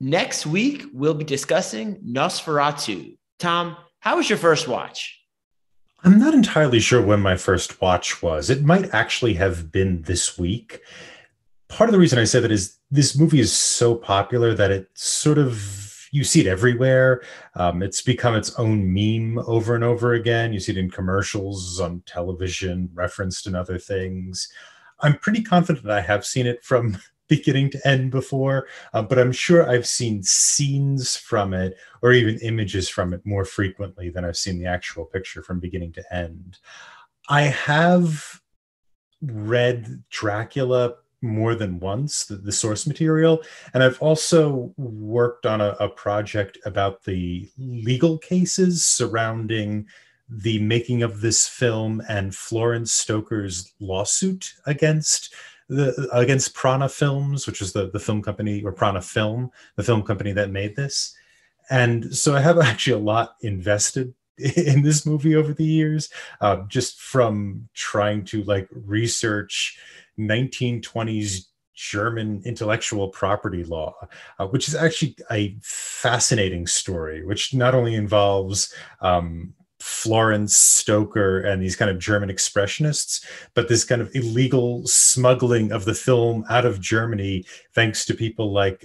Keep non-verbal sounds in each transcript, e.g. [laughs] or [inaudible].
Next week, we'll be discussing Nosferatu. Tom, how was your first watch? I'm not entirely sure when my first watch was. It might actually have been this week. Part of the reason I say that is this movie is so popular that it sort of you see it everywhere. Um, it's become its own meme over and over again. You see it in commercials, on television, referenced in other things. I'm pretty confident I have seen it from beginning to end before, uh, but I'm sure I've seen scenes from it or even images from it more frequently than I've seen the actual picture from beginning to end. I have read Dracula more than once, the, the source material, and I've also worked on a, a project about the legal cases surrounding the making of this film and Florence Stoker's lawsuit against the against Prana Films, which is the the film company or Prana Film, the film company that made this. And so I have [laughs] actually a lot invested [laughs] in this movie over the years, uh, just from trying to like research 1920s German intellectual property law, uh, which is actually a fascinating story, which not only involves um, Florence Stoker and these kind of German expressionists, but this kind of illegal smuggling of the film out of Germany, thanks to people like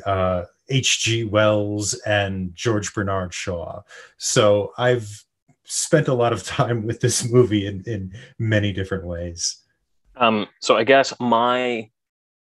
H.G. Uh, Wells and George Bernard Shaw. So I've spent a lot of time with this movie in, in many different ways. Um, so I guess my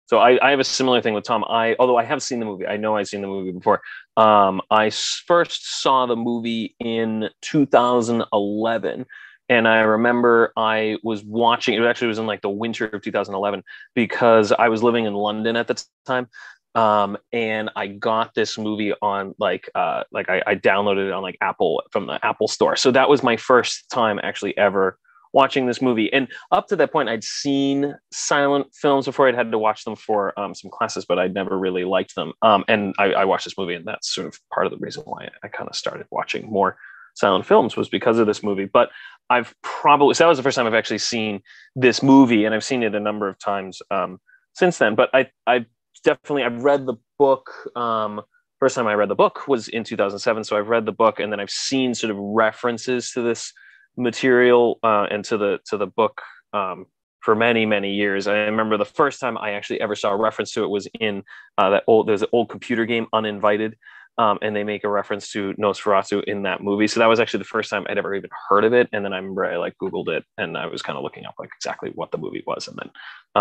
so I, I, have a similar thing with Tom. I although I have seen the movie, I know I've seen the movie before. Um, I first saw the movie in 2011, and I remember I was watching. It actually was in like the winter of 2011 because I was living in London at the time, um, and I got this movie on like uh, like I, I downloaded it on like Apple from the Apple Store. So that was my first time actually ever watching this movie. And up to that point, I'd seen silent films before. I'd had to watch them for um, some classes, but I'd never really liked them. Um, and I, I, watched this movie, and that's sort of part of the reason why I, kind of started watching more silent films was because of this movie. But I've probably so that was the first time I've actually seen this movie, and I've seen it a number of times um, since then. But I, I definitely I've read the book. Um, first time I read the book was in 2007, so I've read the book, and then I've seen sort of references to this material uh, and to the to the book um, for many many years. I remember the first time I actually ever saw a reference to it was in uh, that old there's an old computer game Uninvited, um, and they make a reference to Nosferatu in that movie. So that was actually the first time I'd ever even heard of it. And then I remember I like Googled it and I was kind of looking up like exactly what the movie was. And then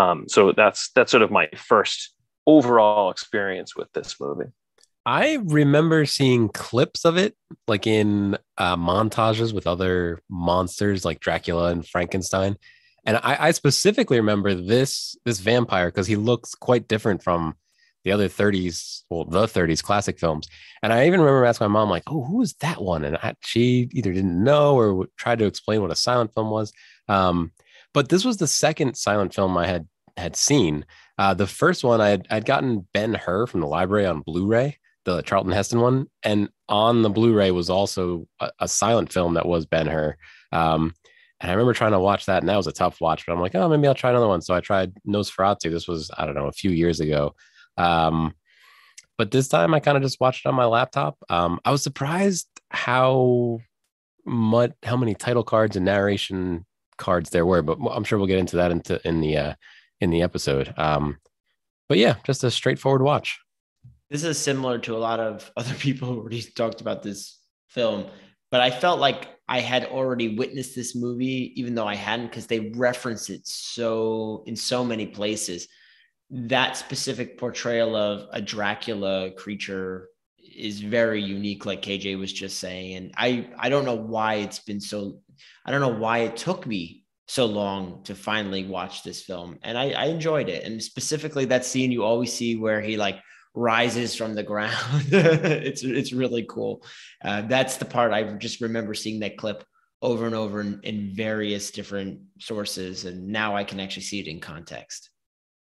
um, so that's that's sort of my first overall experience with this movie. I remember seeing clips of it, like in uh, montages with other monsters like Dracula and Frankenstein. And I, I specifically remember this this vampire because he looks quite different from the other 30s, well, the 30s classic films. And I even remember asking my mom, like, "Oh, who is that one?" And I, she either didn't know or tried to explain what a silent film was. Um, but this was the second silent film I had had seen. Uh, the first one I had I'd gotten Ben Hur from the library on Blu-ray, the Charlton Heston one, and on the Blu-ray was also a, a silent film that was Ben Hur. Um, and I remember trying to watch that, and that was a tough watch. But I'm like, oh, maybe I'll try another one. So I tried Nosferatu. This was I don't know a few years ago. Um, but this time I kind of just watched it on my laptop. Um, I was surprised how much how many title cards and narration cards there were, but I'm sure we'll get into that into in the uh, in the episode. Um, but yeah, just a straightforward watch this is similar to a lot of [laughs] other people who already talked about this film, but I felt like I had already witnessed this movie, even though I hadn't, because they reference it so in so many places. That specific portrayal of a Dracula creature is very unique, like KJ was just saying. And I I don't know why it's been so I don't know why it took me so long to finally watch this film. And I, I enjoyed it. And specifically that scene you always see where he like rises from the ground. [laughs] it's it's really cool. Uh, that's the part I just remember seeing that clip over and over in, in various different sources, and now I can actually see it in context.